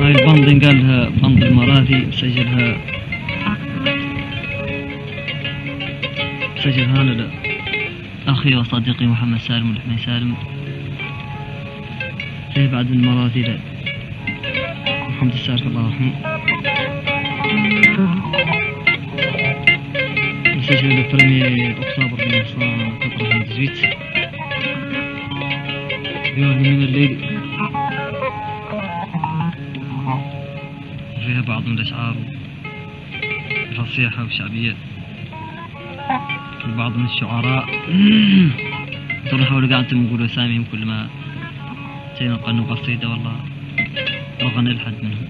هاي البند قالها بند المراثي مسجلها مسجلها أنا أخي وصديقي محمد سالم والحمي سالم. زي بعد المراثي له محمد السارك الله يرحمه مسجل le 1er octobre 1998 يعني من الليل؟ فيها بعض من الأشعار الفصيحة والشعبية البعض من الشعراء ترى حاولوا قاعد نقول أساميهم كل ما نقنوا قصيدة والله. ما غنى لحد منهم.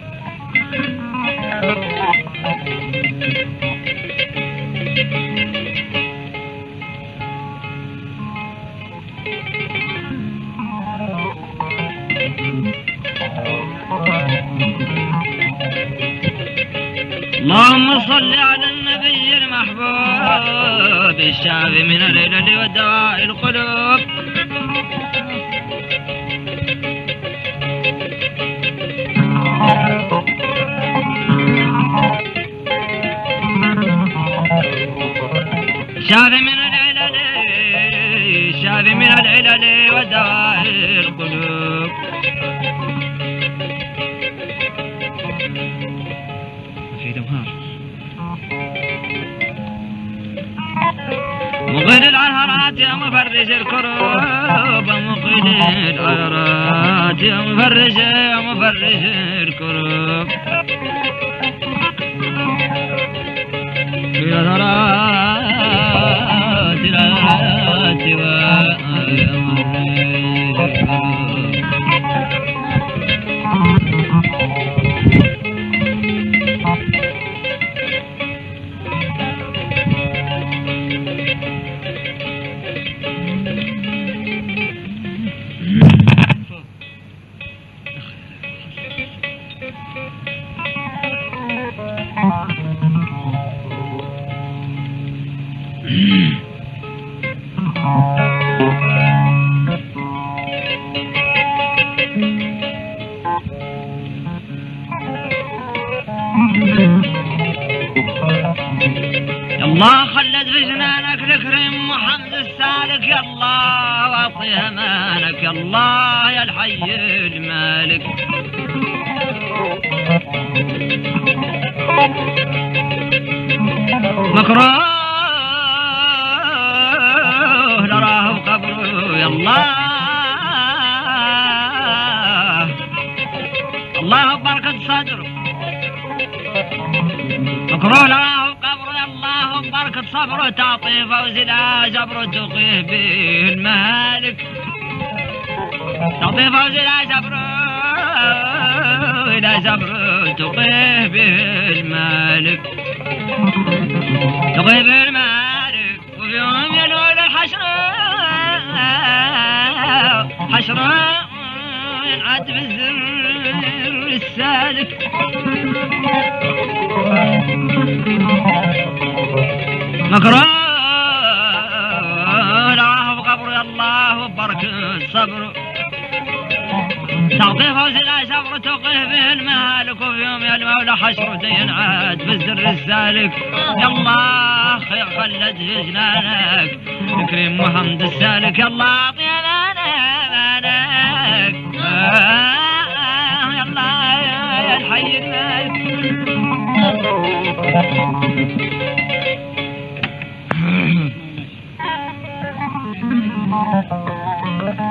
اللهم صل على النبي المحبوب الشافي من العلل ودواء القلوب. العهرات يا مفرج يا مفرج الكروب امانك يا الله يا الحي المالك. مكروه نراه بقبره يا الله. الله بركة صدره مكروه نراه تعطي فوز لا جبره تقيه به المهالك تعطي فوز لا جبره إلى جبره تقيه به المالك تقيه به المالك وفي يوم ينول الحشر حشر ينعد بالزر السالك. مكروه له بقبر يا الله وبركة صبر. تعطي فوز لا شبر توقيه به المهالك وفي يوم يا المولى حشر ينعاد بالزر السالك. يا الله خير في جنانك. تكريم محمد السالك يا الله أعطي أمانك. يا الله يا الحي المالك الله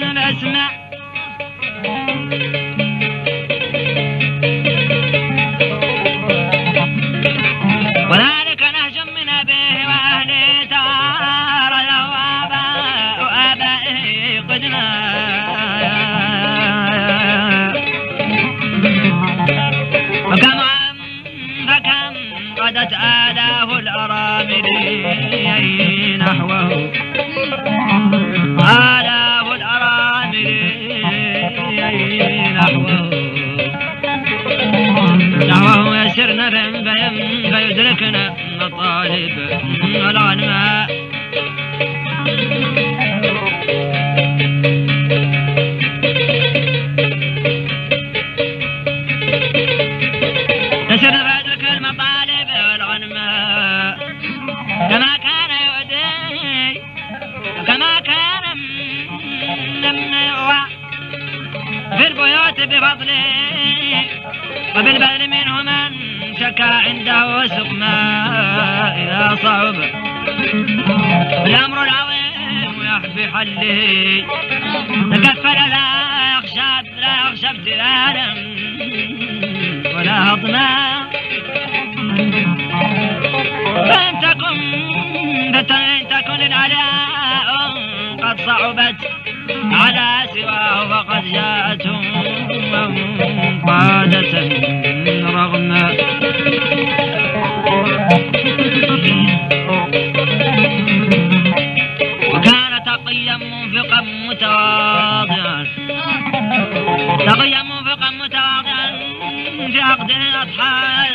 ذلك السنن حله تكفل لا يخشى لا يخشى ابتلالا. ولا هضما فإن تكن فإن تكن الأعداء قد صعبت على سواه فقد جاءتهم قادة رغم تقيا منفقا متواضعا. تقيا منفقا متواضعا في عقده أضحى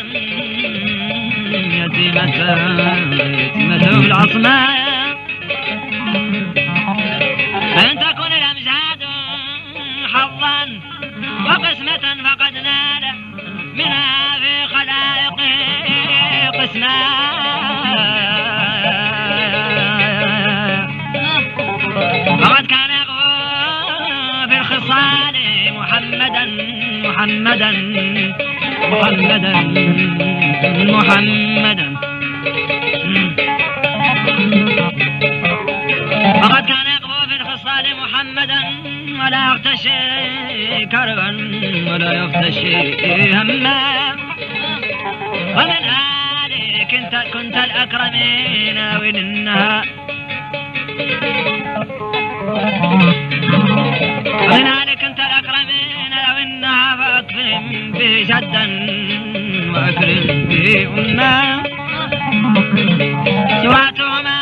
يتيمة يتيمته العصماء فإن محمدا محمدا محمدا. فقد كان يقفو في الخصال محمدا ولا يختشي كربا ولا يختشي هما. ومن آله كنت كنت الأكرمين وإن النهار ومن شدا وأكرم به أمة سواتهما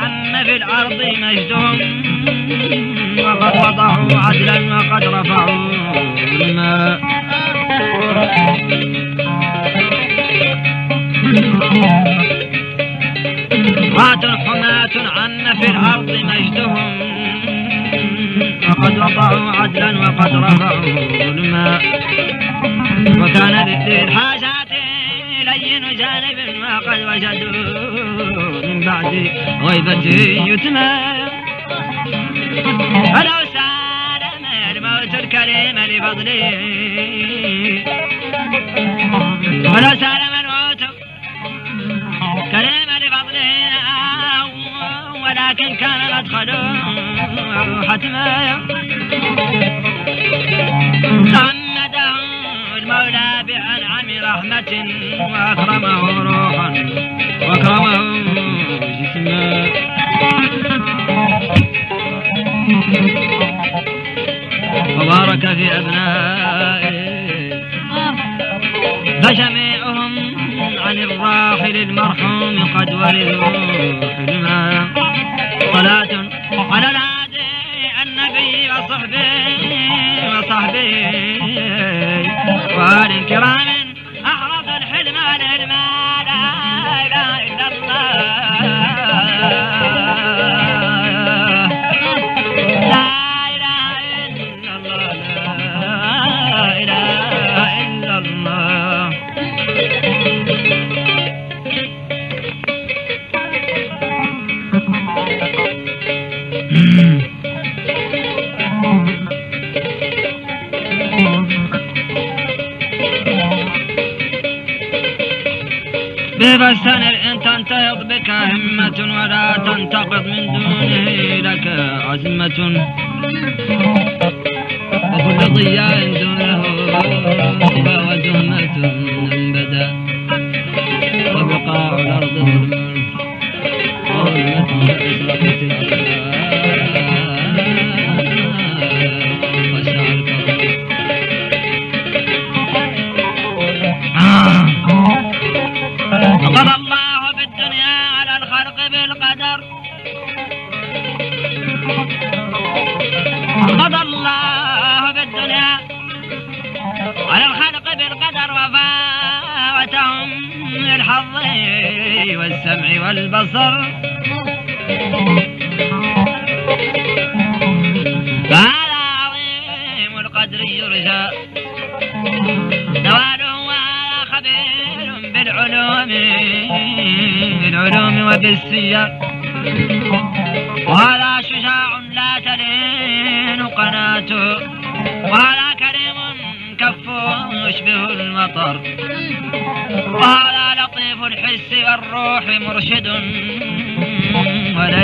عم في الأرض مجدهم. وقد وضعوا عدلا وقد رفعوا الماء رات حماة عم في الأرض مجدهم. وقد وضعوا عدلا وقد رفعوا الماء وكان للحاجات لين جانب وقد وجدوا من بعد غيبته يتمى فلو سالم الموت الكريم لفضله ولو سالم الموت كريم لفضله ولكن كان مدخله حتما المولى بأنعم رحمة وأكرمه روحا وأكرمه جسما وبارك في أبنائه. فجميعهم عن الراحل المرحوم قد ورثوا حلما صلاة على الهادي النبي وصحبه وصحبه وآل كرام تنتقض من دونه لك عزمة. وكل ضياء دونه.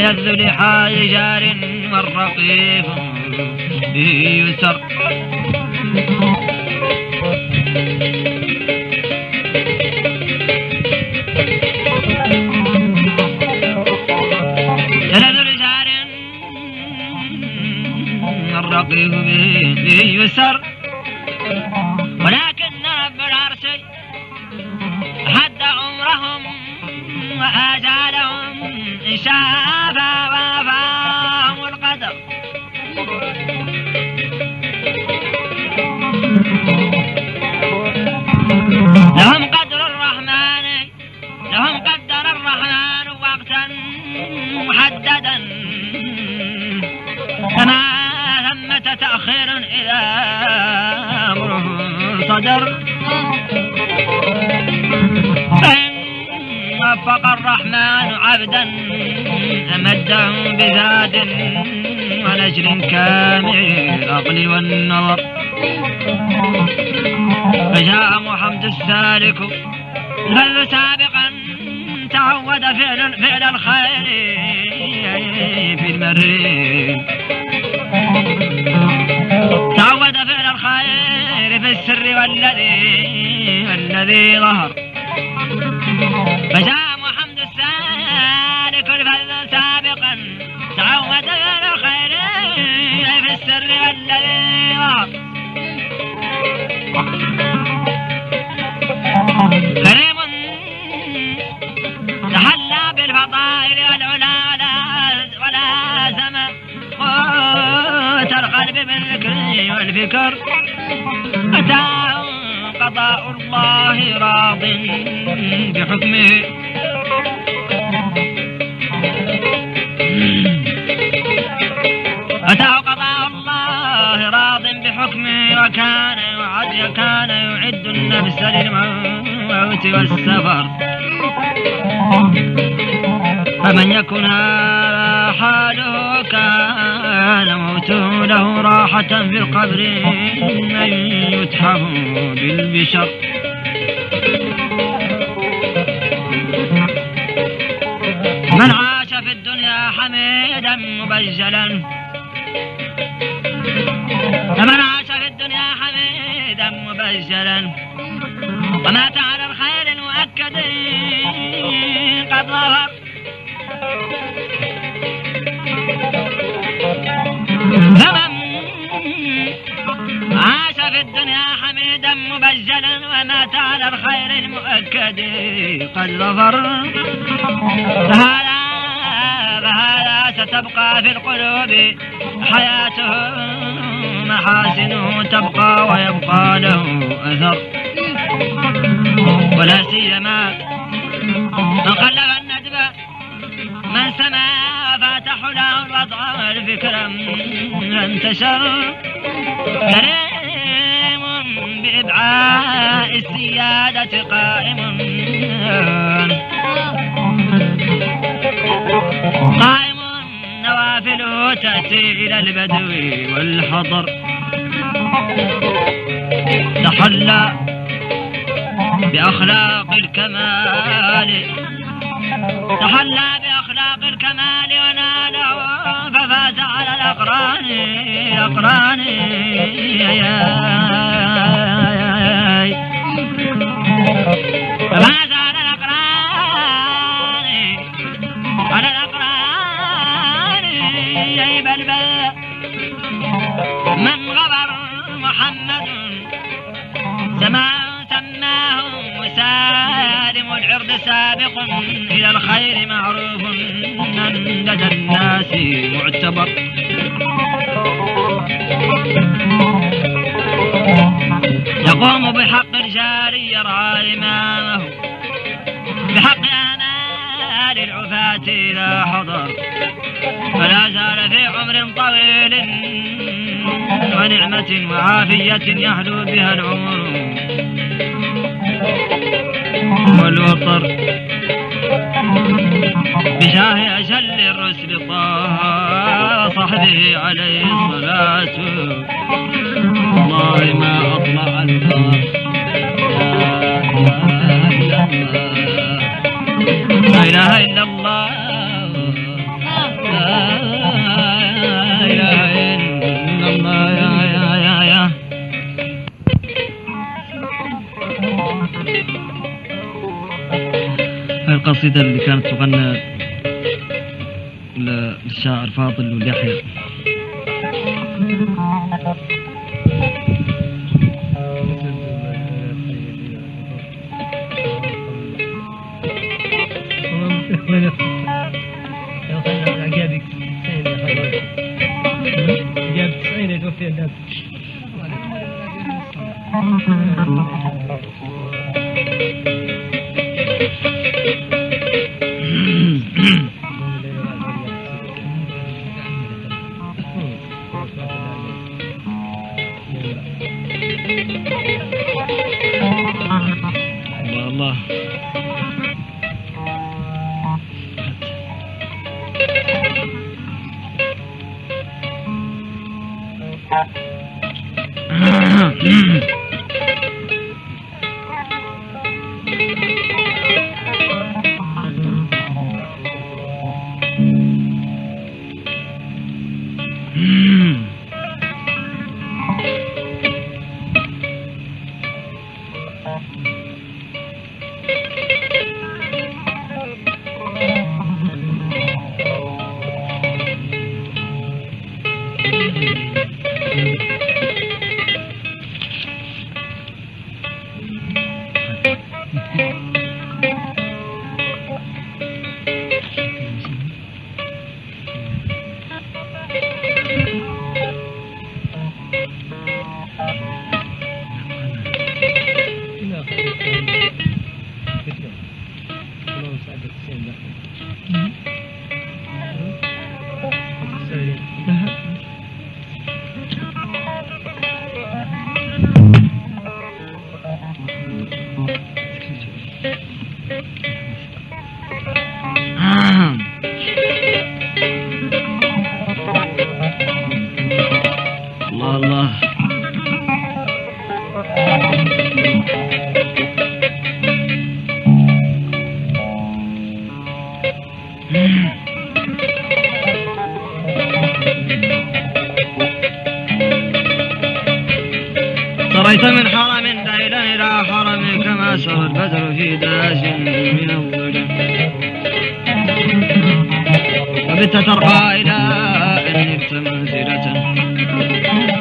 ولا يذل لحال جار والرقيب به يسر. الرقيب به يسر. العقل والنظر فجاء محمد السالك ظل سابقا تعود فعل فعل الخير في المرين تعود فعل الخير في السر والذي والذي ظهر. فجاء كريم تحلى بالفضائل والعلا ولا سما قوت القلب بالذكر والفكر أتاه قضاء الله راض بحكمه أتاه قضاء الله راض بحكمه وكان يعد كان يعد النفس للموت. والسفر. فمن يكن هذا حاله كان موته له راحة في القبر من يتحف بالبشر. من عاش في الدنيا حميدا مبجلا. فمن عاش في الدنيا حميدا مبجلا. ومات على الخير المؤكد قد ظهر فمن عاش في الدنيا حميدا مبجلا ومات على الخير المؤكد. قد ظفر فهذا فهذا ستبقى في القلوب حياته. محاسنه تبقى ويبقى له أثر. ولا سيما من قلب الندب من سمع فاتح له الوضع والفكر انتشر كريم بإبعاء السيادة قائم. قائم نوافله تأتي إلى البدو والحضر. تحلى بأخلاق الكمال تحلى بأخلاق الكمال وناله ففاز على الأقران الأقران ففاز معتبر. يقوم بحق الجاري يرعى إمامه. بحق آنال العفاة إذا حضر. فلا زال في عمر طويل ونعمة وعافية يحلو بها العمر. والوطر بجاه أجل الرسل صحبه عليه الصلاة. والله ما أطلع القمر لا إله إلا الله. لا إله إلا الله. يا يا يا يا. القصيدة اللي كانت تغنى للشاعر فاضل واليحيى صريت من حرم انتصر البدر في داس من الظلم وبت ترقى إلى أن نبت منزلة.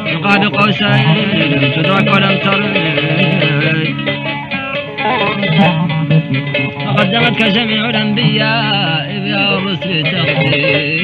يقاد قوسين تدرك ولم ترد تقدمتك جميع الأنبياء يا رسل تقديم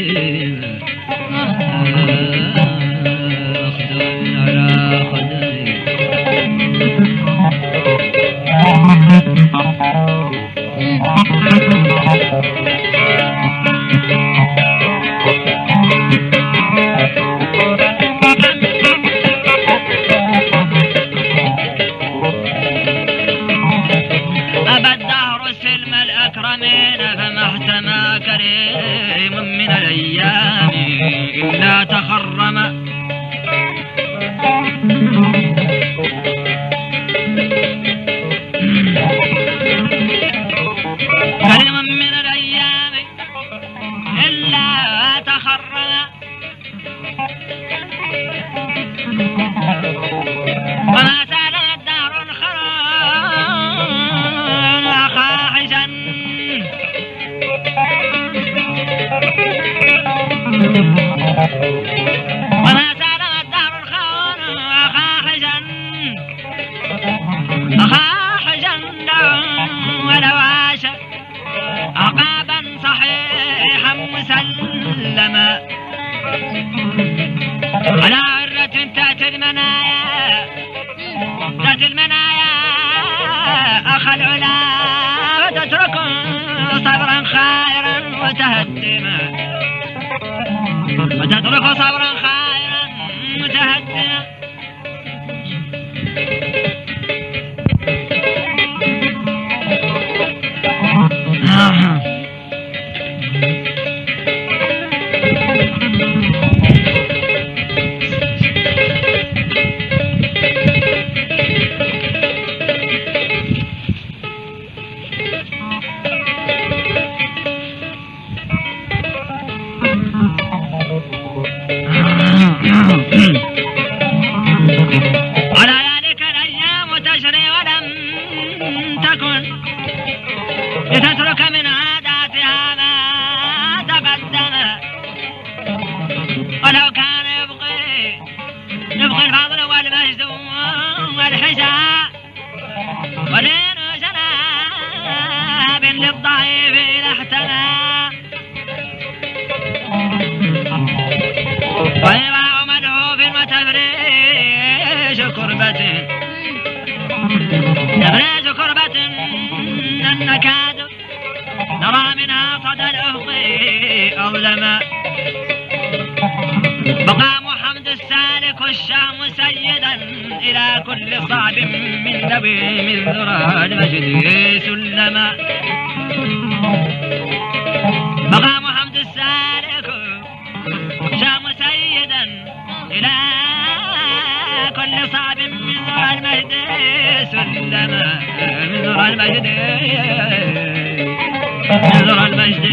ذرى المجد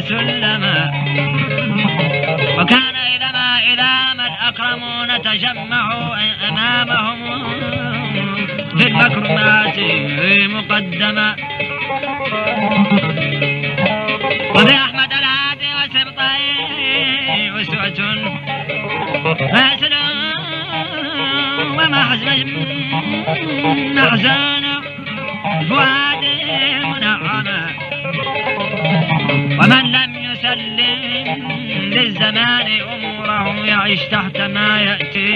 سلما وكان إذا ما إذا ما الأكرمون تجمعوا أمامهم في المكرمات مقدما وفي أحمد الهادي وسبطي وسوة فاسل ومحزن محزن فؤاد ومن لم يسلم للزمان أموره يعيش تحت ما يأتي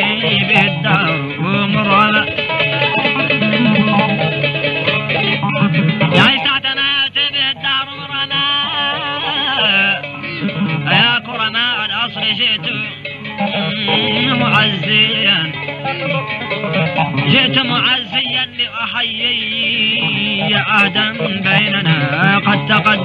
به الدهر مرما يعيش تحت ما يأتي يا كرماء جئت معزيا. جئت معزيا لأحيي عهدا بيننا. قد تقدم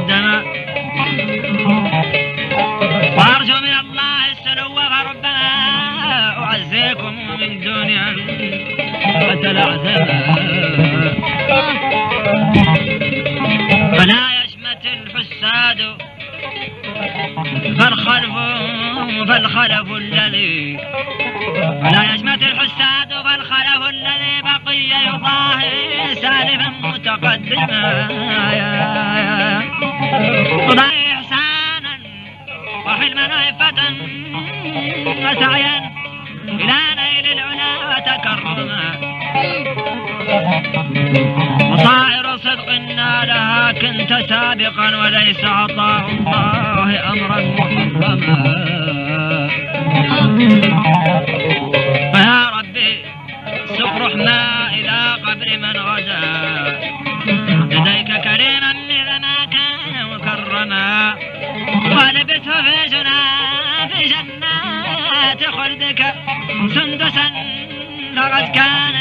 يشمت الحساد فالخلف فالخلف الذي فلا يشمت الحساد فالخلف الذي بقي يضاهي سال سالما متقدما. قضى إحسانا وحلما وعفة وسعيا. إلى نيل العلا وتكرما وصائر صدق نالها كنت سابقا وليس عطاء الله أمرا محرما فيا ربي سق رحمة إلى قبر من غزا. لديك كريما إذا ما كان مكرما. ولبثه في في جنات خلدك سندسا لقد كان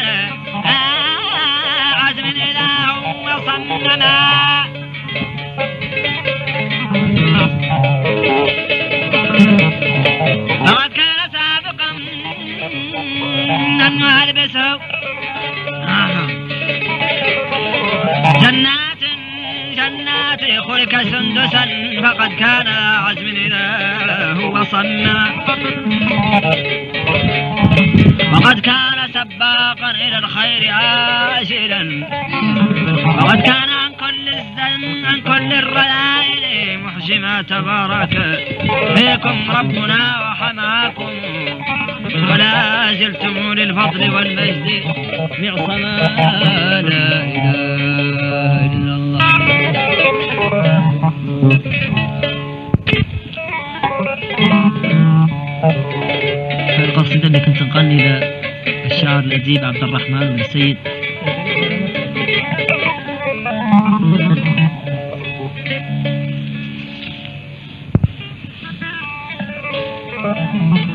وصمما فقد كان سابقا أنه ألبسه جنات جنات خلق سندسا فقد كان عزم إله وصما وقد كان سباقا إلى الخير عاشرا. وقد كان عن كل الزن عن كل الرذائل محجما تبارك. فيكم ربنا وحماكم. ولا زلتم للفضل والمجد معصما. لا إله إلا الله. القصيدة اللي كنت نغني للشاعر الأديب عبد الرحمن بن السيد سلام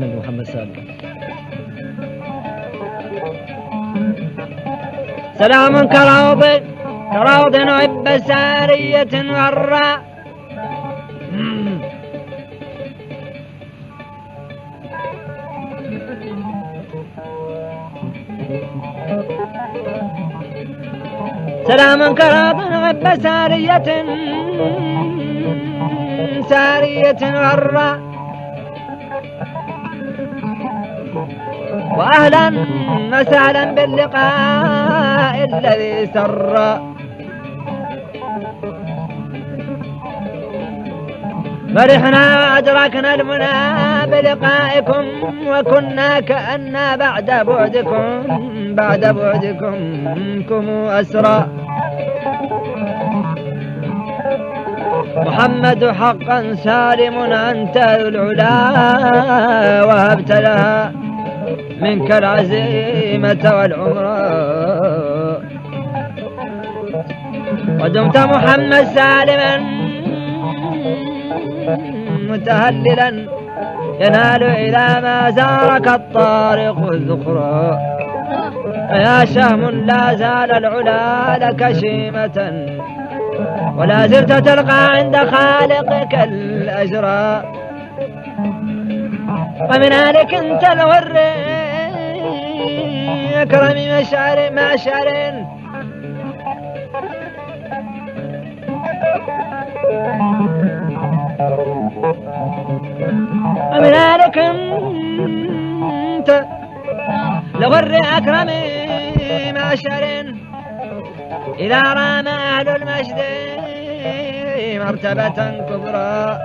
حالا محمد سالم سلام كروض كروض عب سارية غراء سلام كروض عب سارية سارية غراء واهلا وسهلا باللقاء الذي سر. فرحنا وأدركنا المنى بلقائكم وكنا كأنا بعد بعدكم بعد بعدكم كم أسرى. محمد حقا سالم أنت العلا وهبت لها. منك العزيمة والعمرة ودمت محمد سالما متهللا ينال إلى ما زارك الطارق الذخرى يا شهم لا زال العلا لك شيمة ولا زلت تلقى عند خالقك الأجرى ومن ذلك انت الور أكرم مشعر مشعر. ومن ذلك أنت لغر أكرم مشعر. إذا رام أهل المجد مرتبة كبرى.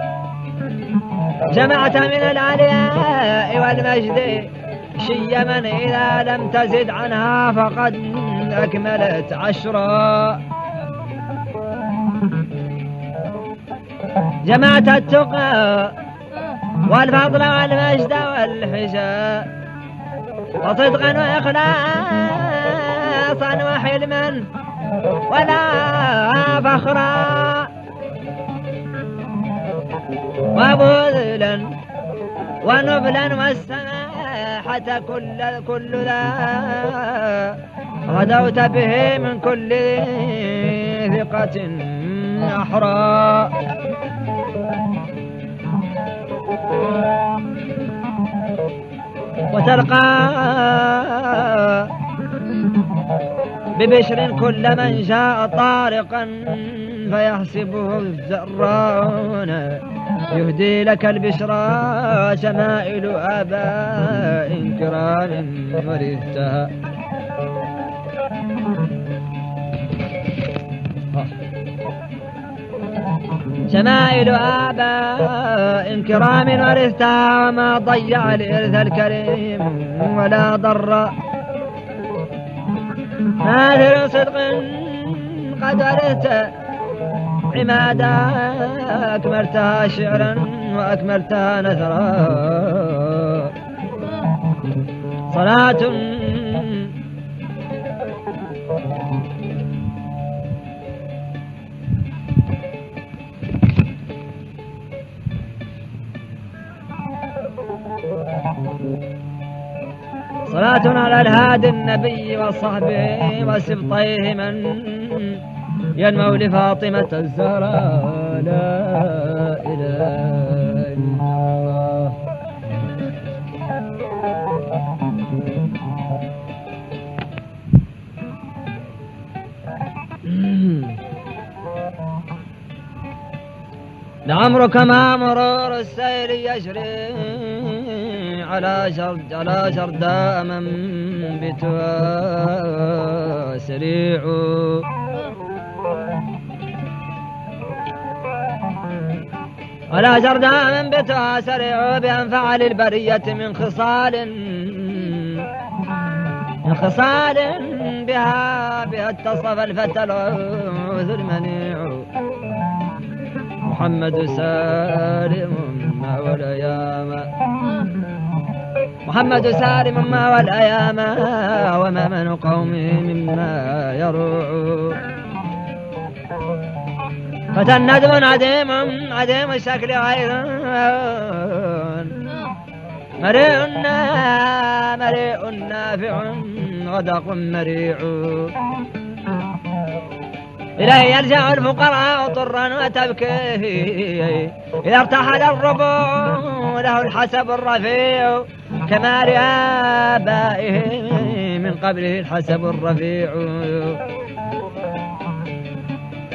جمعت من العلياء والمجد شيما إذا لم تزد عنها فقد أكملت عشرا. جمعت التقى والفضل والمجد والحجاب وصدقا وإخلاصا وحلما ولا فخرا. وبذلا ونبلا والسماحة كل كل ذا غدوت به من كل ثقة أحرى. وتلقى ببشر كل من جاء طارقا فيحسبه الزران يهدي لك البشرى شمائل آباء كرام ورثتها شمائل آباء كرام ورثتها وما ضيع الإرث الكريم ولا ضر. ناذر صدق قد ورثت. عمادا أكملتها شعرا وأكملتها نثرا. صلاة. صلاة على الهادي النبي وصحبه وسبطيه من ينمو لفاطمة الزهراء لا إله إلا الله. لعمرك ما مرور السيل يجري على شرد على شرداء من بتها سريع على شرداء من بتها سريع بأنفع للبرية من خصال. من خصال بها اتصف الفتى العوث المنيع. محمد سالم ما والأيام. محمد سالم ما والأيام. وما من قومه مما يروع. فتى الندم عديم عديم الشكل غير مريء مريء نافع غدق مريع. إليه يلجأ الفقراء طرا وتبكيه إذا ارتحل الربع له الحسب الرفيع. كما لآبائه من قبله الحسب الرفيع.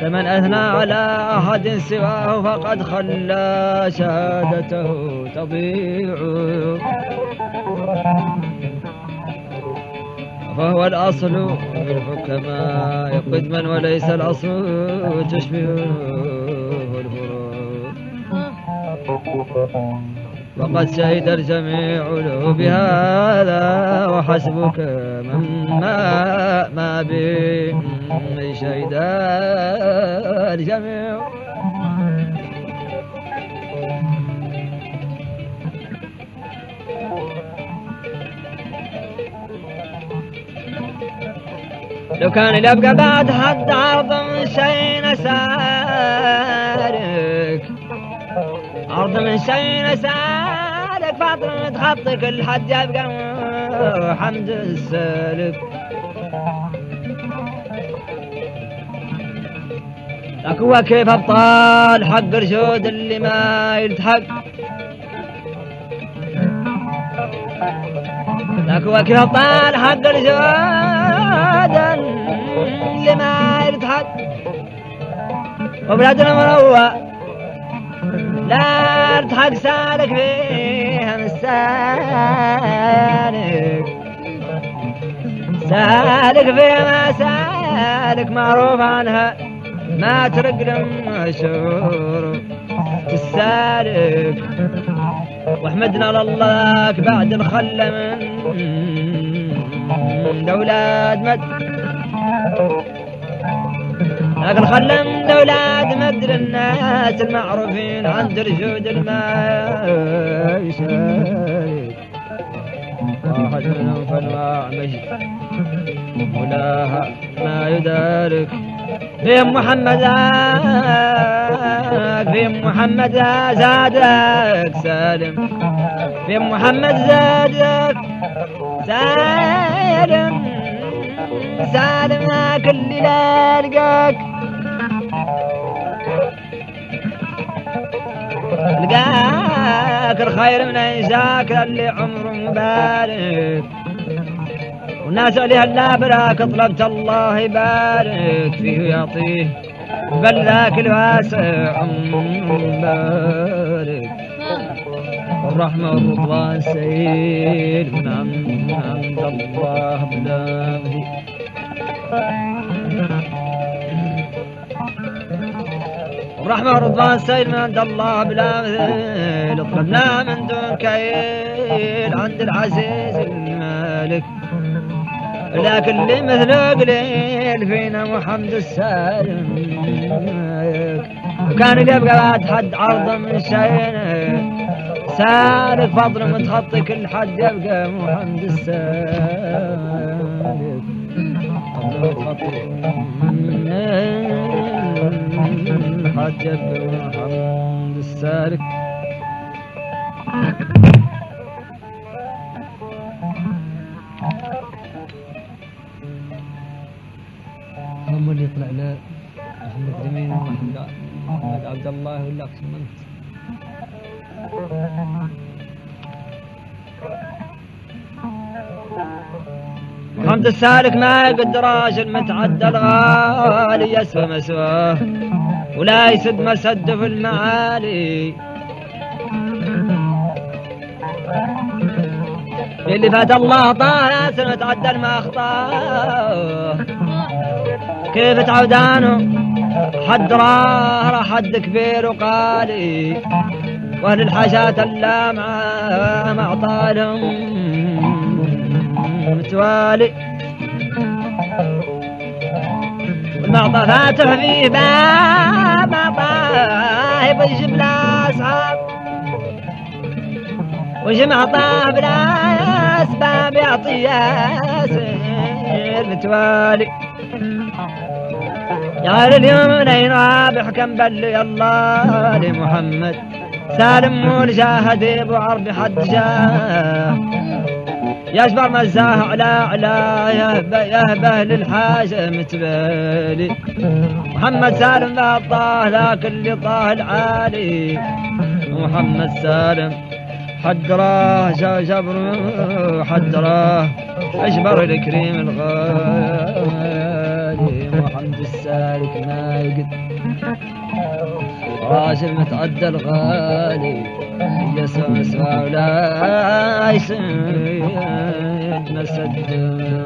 فمن أثنى على أحد سواه فقد خلى شهادته تضيع. فهو الأصل في الحكماء قدما وليس الأصل تشبه الفروع وقد شهد الجميع له بهذا وحسبك من ما ما به. شهد الجميع لو كان يبقى بعد حد عرض من شيء نسالك عرض من شيء نسالك فاطمة تخطي كل حد يبقى حمد السالك لك هو كيف ابطال حق رشود اللي ما يلتحق. لك هو كيف ابطال حق رشود اللي ما يلتحق. وبلادنا مروى لا ارتحق سالك فيها مسالك. سالك فيها ما سالك معروف عنها. ما ترق مشهور السالك واحمدنا لله بعد الخلة من دولاد مد لكن خلى من دولاد مد للناس المعروفين عند الماء يشارك واحد منهم مجد. ولاها ما يدارك. فيهم محمد فيهم محمد زادك سالم. فيهم محمد زادك سالم سالم كل لقاك. لقاك الخير من عيساك اللي عمره مبارك. والناس عليها لا براك طلبت الله يبارك فيه ويعطيه. بل ذاك الواسع مبارك الرحمة والرضوان سيد من عند الله بلا الرحمة والرضوان سيد من عند الله بلا مثيل اطلبنا من دون كيل عند العزيز المالك لكن اللي مثله قليل فينا محمد السالم. وكان يبقى بعد حد عرضه من شيء. سالك فضل متخطي كل حد يبقى محمد متخطي حد يبقى محمد السالك يطلع له محمد جميل ومحمد محمد عبد الله ولا اقسم أنت محمد السالك ما يقدر راجل متعدى الغالي يسوى مسواه ولا يسد مسد في المعالي اللي فات الله طال سنة تعدى ما اخطاه كيف تعودانه حد راه حد كبير وقالي واهل الحاجات اللامعة ما عطالهم متوالي والمعطى فاتح فيه باب معطاه يجيب له وجمع طاب لا أسباب يعطي ياسر متوالي يا اليوم منين رابح كم بل يلا لمحمد سالم مول شاهد ابو عرب حد جاه. يشبر مزاه على على يهبه يهبه للحاجة متبالي. محمد سالم الطاه لكن اللي طاه العالي. محمد سالم حدراه جبر حدراه اشبر الكريم الغالي. السالك ما يقد راشد متعدى الغالي يسوى مسوى ولا يسد مسد اللي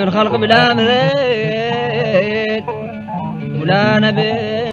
من خلق بلا مثيل ولا نبي.